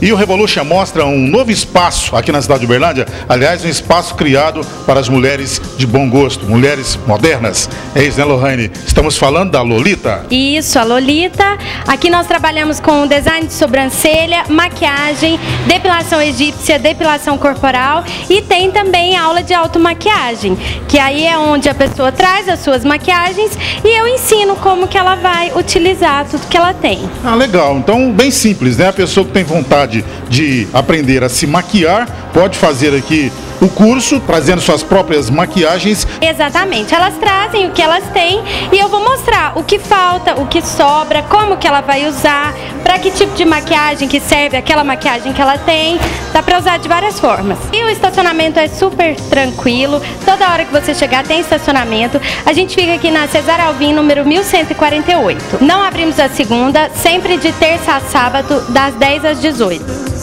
E o Revolution mostra um novo espaço aqui na cidade de Uberlândia, aliás, um espaço criado para as mulheres de bom gosto, mulheres modernas. É isso, né, Lohane? Estamos falando da Lolita. Isso, a Lolita. Aqui nós trabalhamos com design de sobrancelha, maquiagem, depilação egípcia, depilação corporal e tem também aula de automaquiagem, que aí é onde a pessoa traz as suas maquiagens e eu ensino como que ela vai utilizar tudo que ela tem. Ah, legal. Então, bem simples, né? A pessoa que tem vontade de aprender a se maquiar, pode fazer aqui o curso, trazendo suas próprias maquiagens. Exatamente, elas trazem o que elas têm e eu vou falta, o que sobra, como que ela vai usar, para que tipo de maquiagem que serve aquela maquiagem que ela tem, dá para usar de várias formas. E o estacionamento é super tranquilo, toda hora que você chegar tem estacionamento. A gente fica aqui na Cesar Alvim, número 1148. Não abrimos a segunda, sempre de terça a sábado, das 10 às 18.